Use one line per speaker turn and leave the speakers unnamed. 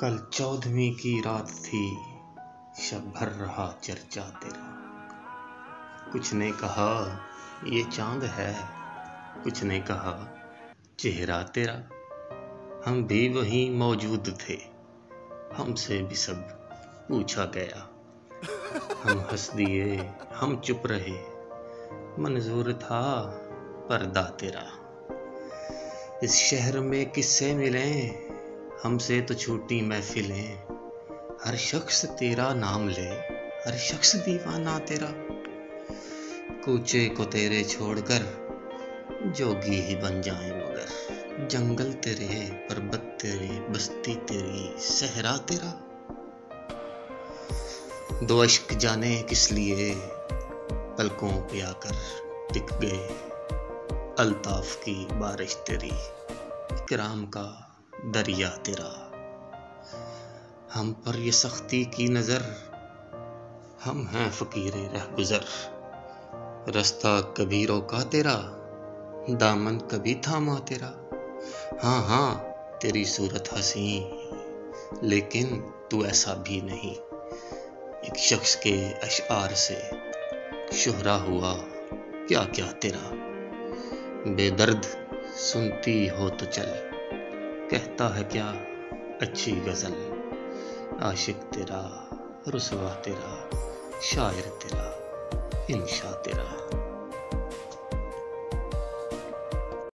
कल चौदहवीं की रात थी। शब भर रहा चर्चा तेरा। कुछ ने कहा, ये चाँद है। कुछ ने कहा, चेहरा तेरा। हम भी वहीं मौजूद थे। हमसे भी सब पूछा गया। हम हंस दिए, हम चुप रहे। मंजूर था पर्दा तेरा। इस शहर में किससे मिले हमसे तो छूटी महफिलें। हर शख्स तेरा नाम ले, हर शख्स दीवाना तेरा। कूचे को तेरे छोड़कर जोगी ही बन जाए मगर। जंगल तेरे, पर्वत तेरे, बस्ती तेरी, सहरा तेरा। दो अश्क जाने किस लिए पलकों पे आकर टिक गए। अल्ताफ की बारिश तेरी, इकराम का दरिया तेरा। हम पर ये सख्ती की नज़र, हम हैं फ़कीर रह गुज़र रास्ता कभी रोका तेरा, दामन कभी थामा तेरा। हाँ हाँ तेरी सूरत हसी, लेकिन तू ऐसा भी नहीं। एक शख्स के अशार से शुहरा हुआ क्या क्या तेरा। बेदर्द सुनती हो तो चल। कहता है क्या? अच्छी गज़ल आशिक तेरा रुसवा तेरा शायर तेरा इंशा तेरा।